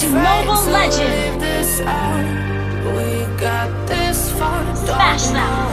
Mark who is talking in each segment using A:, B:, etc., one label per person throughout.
A: to Mobile Legends. Smash them.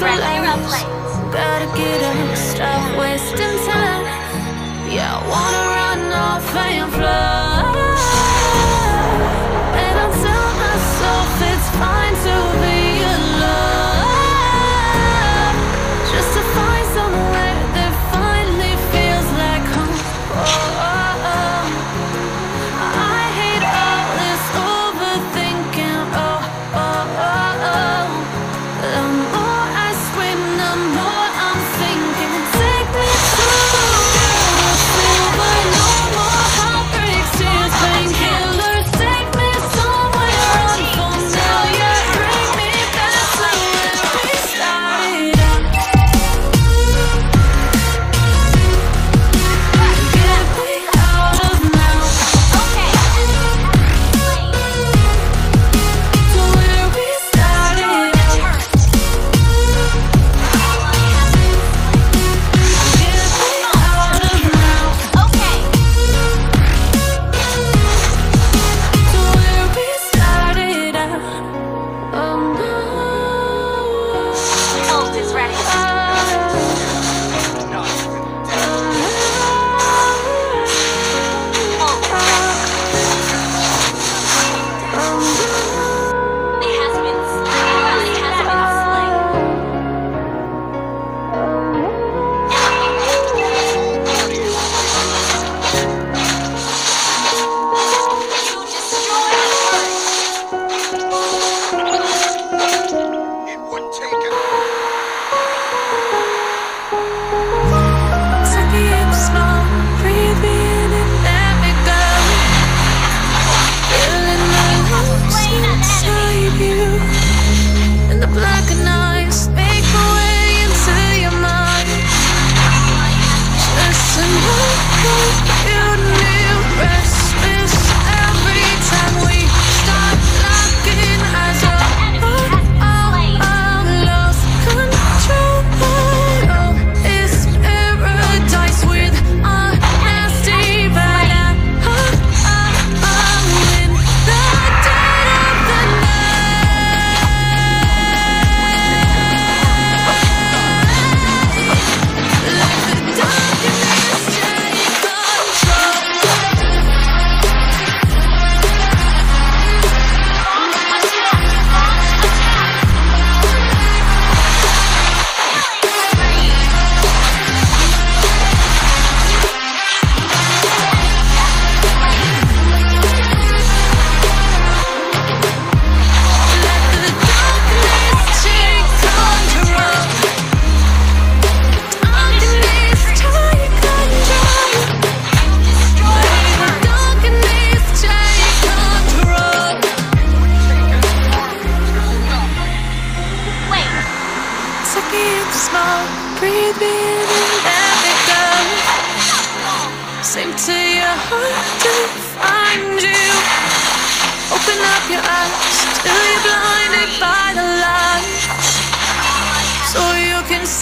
A: red
B: lights. Gotta get up, stop wasting time. Yeah, I wanna run off and fly.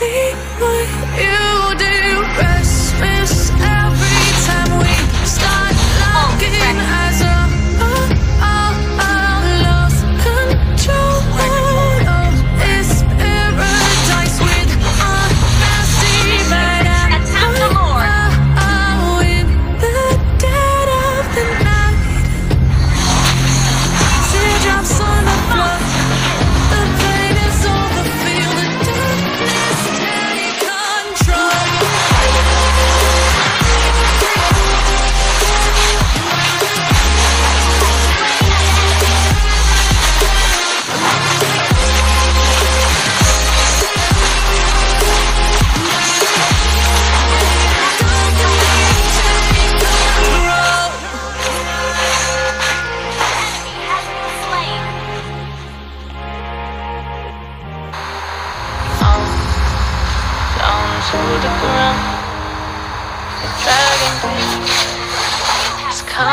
B: see what you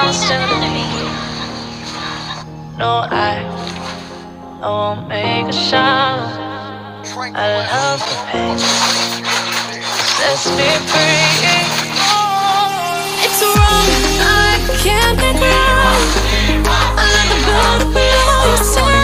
B: constant need. No, I, I won't make a sound. I love the pain. Sets me free. It's wrong. I can't get wrong. I let the blood flow.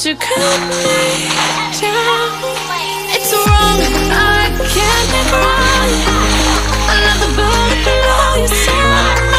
B: but you cut me down. It's wrong, I can't be wrong. Another bullet below your soul.